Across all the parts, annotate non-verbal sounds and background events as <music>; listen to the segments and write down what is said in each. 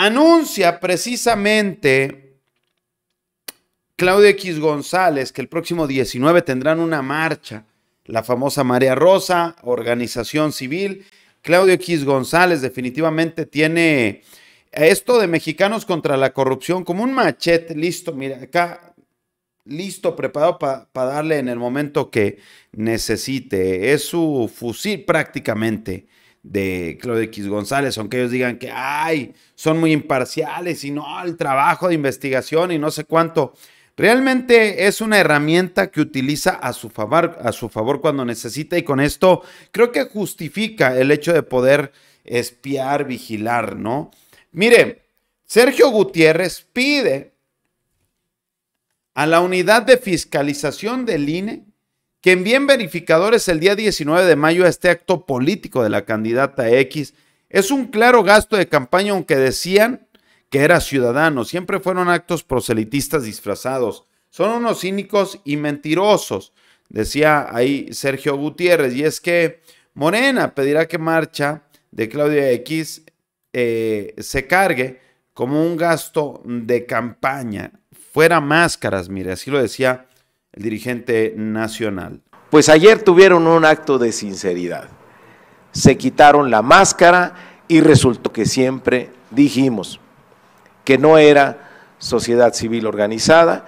anuncia precisamente Claudio X González que el próximo 19 tendrán una marcha, la famosa María Rosa, organización civil. Claudio X González definitivamente tiene esto de mexicanos contra la corrupción como un machete, listo, mira, acá, listo, preparado para darle en el momento que necesite. Es su fusil prácticamente de Claudio X González, aunque ellos digan que, ay, son muy imparciales y no, el trabajo de investigación y no sé cuánto. Realmente es una herramienta que utiliza a su favor, a su favor cuando necesita y con esto creo que justifica el hecho de poder espiar, vigilar, ¿no? Mire, Sergio Gutiérrez pide a la unidad de fiscalización del INE que envíen verificadores el día 19 de mayo a este acto político de la candidata X. Es un claro gasto de campaña, aunque decían que era ciudadano. Siempre fueron actos proselitistas disfrazados. Son unos cínicos y mentirosos, decía ahí Sergio Gutiérrez. Y es que Morena pedirá que marcha de Claudia X eh, se cargue como un gasto de campaña. Fuera máscaras, mire, así lo decía el dirigente nacional. Pues ayer tuvieron un acto de sinceridad. Se quitaron la máscara y resultó que siempre dijimos que no era sociedad civil organizada,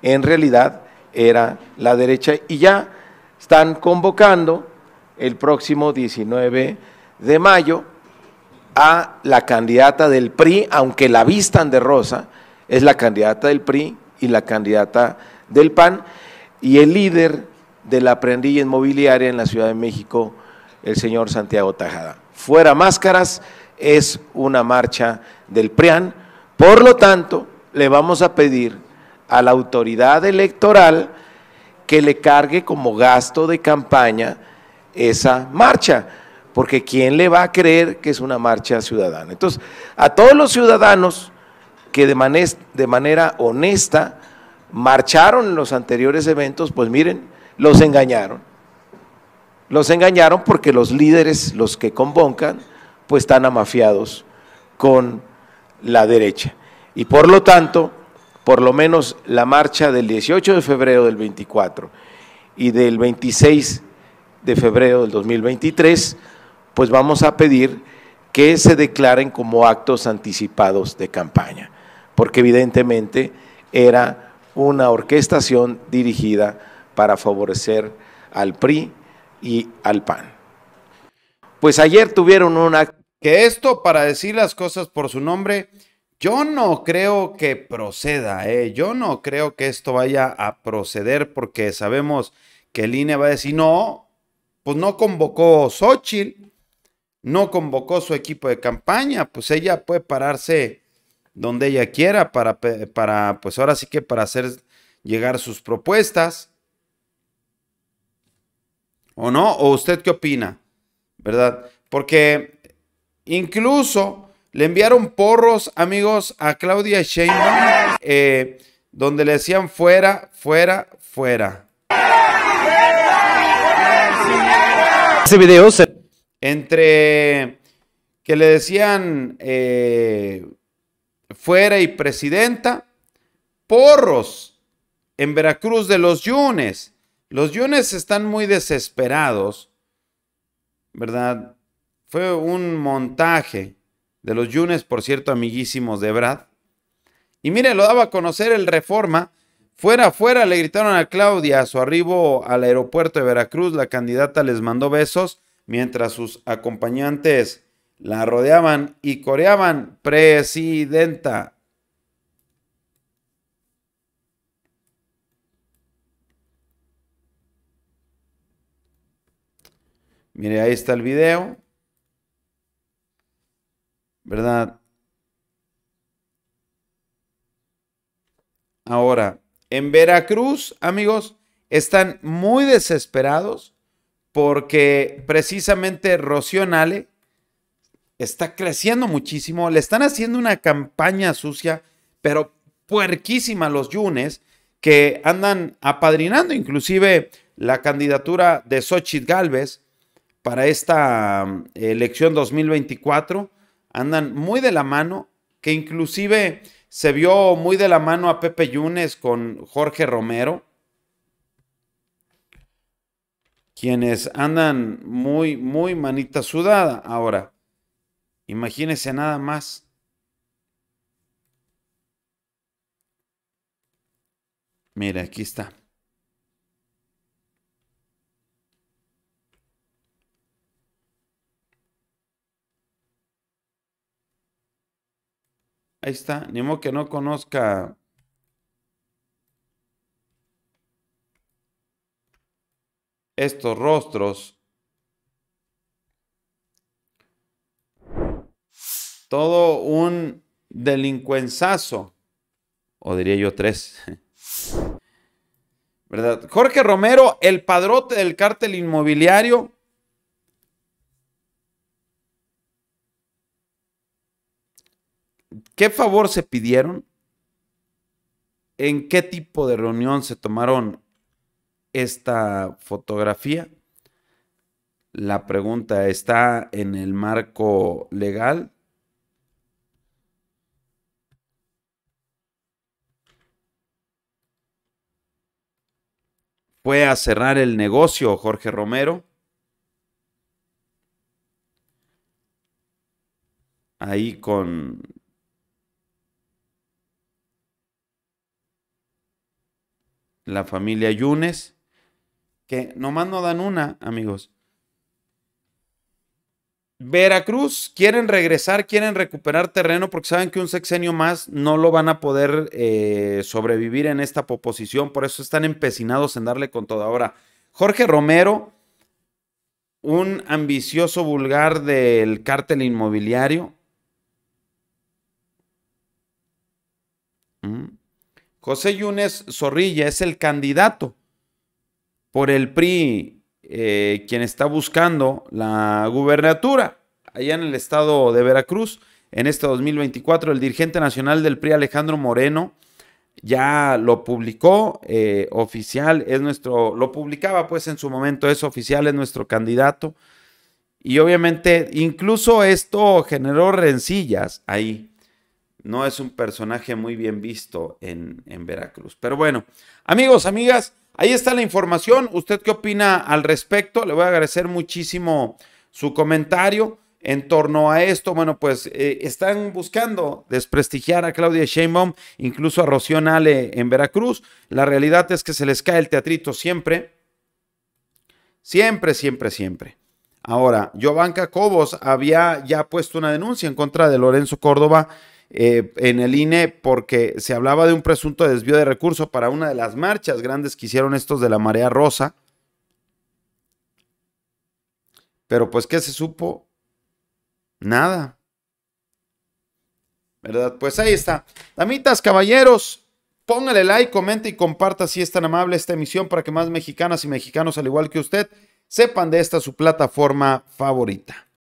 en realidad era la derecha y ya están convocando el próximo 19 de mayo a la candidata del PRI, aunque la vistan de rosa, es la candidata del PRI y la candidata del PAN, y el líder de la prendilla inmobiliaria en la Ciudad de México, el señor Santiago Tajada. Fuera máscaras es una marcha del PRIAN, por lo tanto, le vamos a pedir a la autoridad electoral que le cargue como gasto de campaña esa marcha porque ¿quién le va a creer que es una marcha ciudadana? Entonces, a todos los ciudadanos que de, manera honesta marcharon en los anteriores eventos, pues miren, los engañaron. Los engañaron porque los líderes, los que convocan, pues están amafiados con la derecha. Y por lo tanto, por lo menos la marcha del 18 de febrero del 24 y del 26 de febrero del 2023, pues vamos a pedir que se declaren como actos anticipados de campaña, porque evidentemente era una orquestación dirigida para favorecer al PRI y al PAN. Pues ayer tuvieron una... Que esto, para decir las cosas por su nombre, yo no creo que proceda, ¿eh? yo no creo que esto vaya a proceder porque sabemos que el INE va a decir, no, pues no convocó Xochitl, no convocó su equipo de campaña, pues ella puede pararse donde ella quiera para, para pues ahora sí que para hacer llegar sus propuestas. ¿O no? ¿O usted qué opina? ¿Verdad? Porque incluso le enviaron porros, amigos, a Claudia Sheinbaum, eh, donde le decían fuera, fuera, fuera. Ese video se entre que le decían eh, fuera y presidenta, porros en Veracruz de los Yunes. Los Yunes están muy desesperados, ¿verdad? Fue un montaje de los Yunes, por cierto, amiguísimos de Brad. Y mire, lo daba a conocer el Reforma. Fuera, fuera, le gritaron a Claudia a su arribo al aeropuerto de Veracruz. La candidata les mandó besos mientras sus acompañantes la rodeaban y coreaban, Presidenta. Mire, ahí está el video. ¿Verdad? Ahora, en Veracruz, amigos, están muy desesperados porque precisamente Rocío Nale está creciendo muchísimo. Le están haciendo una campaña sucia, pero puerquísima los Yunes, que andan apadrinando inclusive la candidatura de Xochitl Galvez para esta mm, elección 2024. Andan muy de la mano que inclusive se vio muy de la mano a Pepe Yunes con Jorge Romero, quienes andan muy, muy manita sudada. Ahora, imagínense nada más. Mira, aquí está. Ahí está, ni modo que no conozca. Estos rostros. Todo un delincuenzazo. O diría yo tres. <laughs> ¿Verdad? Jorge Romero, el padrote del cártel inmobiliario, ¿Qué favor se pidieron? ¿En qué tipo de reunión se tomaron esta fotografía? La pregunta está en el marco legal. Fue a cerrar el negocio Jorge Romero. Ahí con la familia Yunes, que nomás no dan una, amigos. Veracruz quieren regresar, quieren recuperar terreno porque saben que un sexenio más no lo van a poder eh, sobrevivir en esta proposición, por eso están empecinados en darle con todo. Ahora, Jorge Romero, un ambicioso vulgar del cártel inmobiliario. Mm. José Yunes Zorrilla es el candidato por el PRI, eh, quien está buscando la gubernatura allá en el estado de Veracruz. En este 2024, el dirigente nacional del PRI, Alejandro Moreno, ya lo publicó eh, oficial, es nuestro, lo publicaba pues en su momento, es oficial, es nuestro candidato. Y obviamente, incluso esto generó rencillas ahí no es un personaje muy bien visto en, Veracruz. Pero bueno, amigos, amigas, ahí está la información. ¿Usted qué opina al respecto? Le voy a agradecer muchísimo su comentario en torno a esto. Bueno, pues eh, están buscando desprestigiar a Claudia Sheinbaum, incluso a Rocío Nale en Veracruz. La realidad es que se les cae el teatrito siempre. Siempre, siempre, siempre. Ahora, Giovanca Cobos había ya puesto una denuncia en contra de Lorenzo Córdoba eh, en el INE porque se hablaba de un presunto desvío de recursos para una de las marchas grandes que hicieron estos de la Marea Rosa. Pero pues, ¿qué se supo? Nada. ¿Verdad? Pues ahí está. Damitas, caballeros, póngale like, comente y comparta si es tan amable esta emisión para que más mexicanas y mexicanos, al igual que usted, sepan de esta su plataforma favorita.